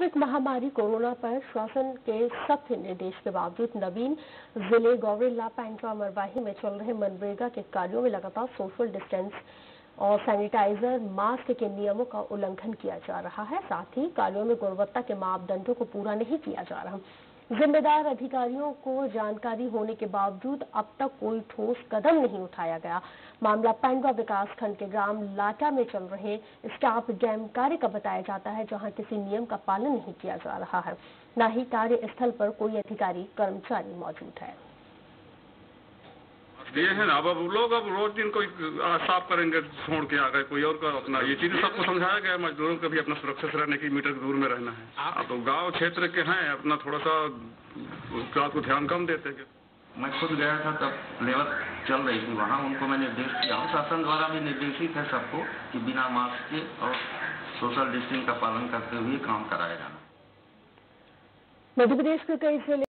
वैश्विक महामारी कोरोना पर शासन के सख्त निर्देश के बावजूद नवीन ज़िले गौरेला, पैंट्रा, मरवाही में चल रहे मनरेगा के कार्यों में लगातार सोशल डिस्टेंस और सैनिटाइजर, मास्क के नियमों का उल्लंघन किया जा रहा है। साथ ही कार्यों में गुणवत्ता के मापदंडों को पूरा नहीं किया जा रहा। जिम्मेदार अधिकारियों को जानकारी होने के बावजूद अब तक कोई ठोस कदम नहीं उठाया गया। मामला पैंडवा विकासखंड के ग्राम लाटा में चल रहे स्टाफ डैम कार्य का बताया जाता है, जहाँ किसी नियम का पालन नहीं किया जा रहा है। न ही कार्यस्थल पर कोई अधिकारी कर्मचारी मौजूद है। दिए हैं ना। अब अब लोग अब रोज दिन कोई साफ़ करेंगे छोड़ के आ गए कोई और का अपना ये चीज़ सबको समझाया गया मजदूरों को भी अपना सुरक्षित रहने की मीटर दूर में रहना है। आप तो गाँव क्षेत्र के हैं अपना थोड़ा सा बात को ध्यान कम देते हैं। मैं खुद गया था तब लेबर चल रही थी वहाँ। उनको मैं निर्देश किया हूँ शासन द्वारा भी निर्देशित है सबको कि बिना मास्क के और सोशल डिस्टेंस का पालन करते हुए काम कराया जाना। मध्य प्रदेश के कई ज़िले